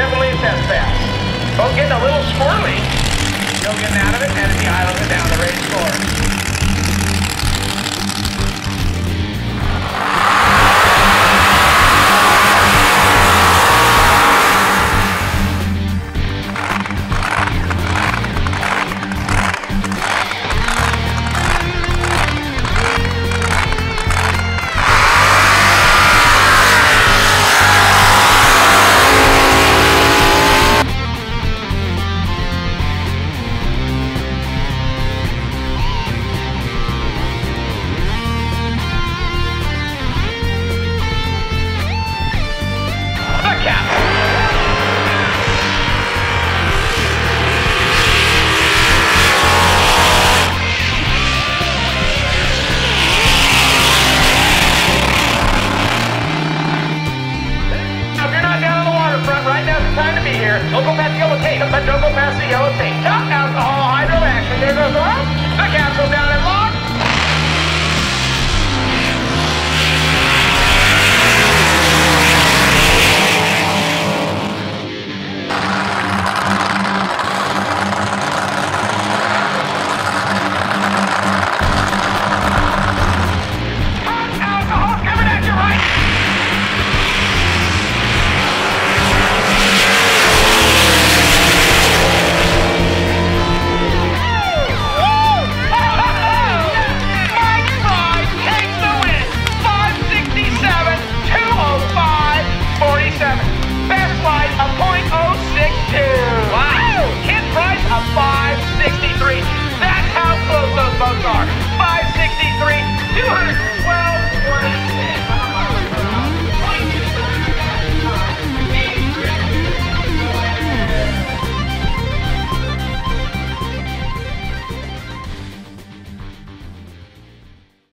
Definitely a test pass. Boat getting a little squirrely. Still getting out of it, and the islands are down the race score. Don't